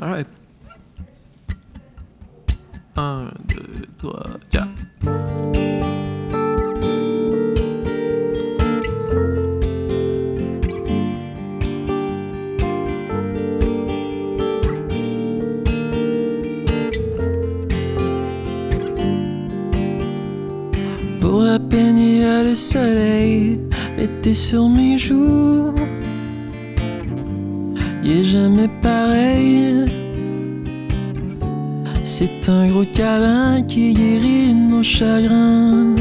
Arrête. 1, 2, 3, 4. Pour la le soleil, l'été sur mes joues. Il est jamais pareil. C'est un gros câlin qui guérit nos chagrins.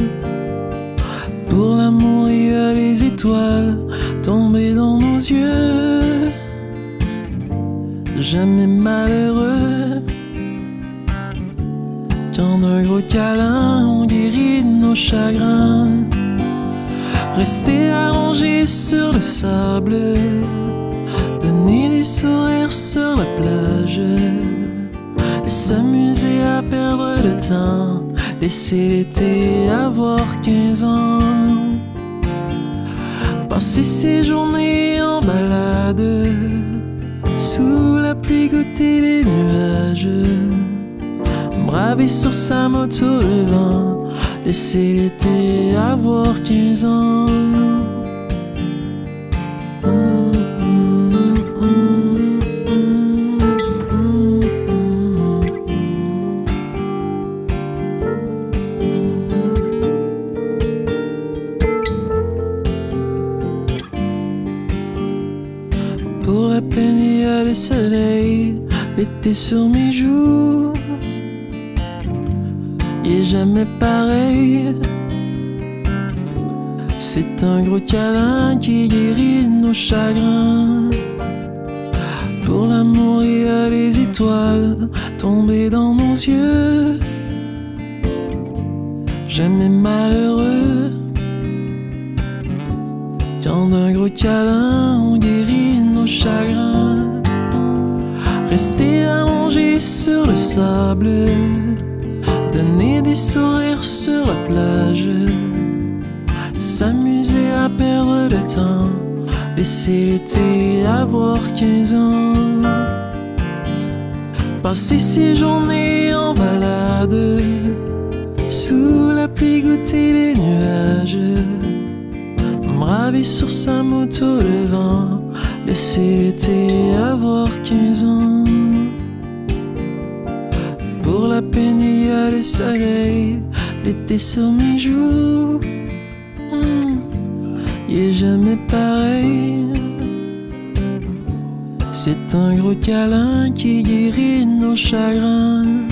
Pour l'amour, il y a les étoiles tombées dans nos yeux. Jamais malheureux. Quand d'un gros câlin, on guérit nos chagrins. Rester allongé sur le sable, sourires sur la plage, s'amuser à perdre le temps, laisser l'été avoir 15 ans. Passer ses journées en balade, sous la pluie goûter les nuages. Braver sur sa moto le vent, laisser l'été avoir 15 ans. Pour la peine, il y a le soleil, l'été sur mes joues il est jamais pareil. C'est un gros câlin qui guérit nos chagrins. Pour l'amour, il y a les étoiles tombées dans nos yeux. Jamais malheureux. Quand d'un gros câlin, on guérit nos chagrins. Rester allongé sur le sable. Donner des sourires sur la plage, s'amuser à perdre le temps, laisser l'été avoir 15 ans, passer ses journées en balade, sous la pluie goûter les nuages, sur sa moto le vent, laisser l'été avoir 15 ans. Pour la peine, il y a le soleil, l'été sur mes joues. Hmm, Il est jamais pareil. C'est un gros câlin qui guérit nos chagrins.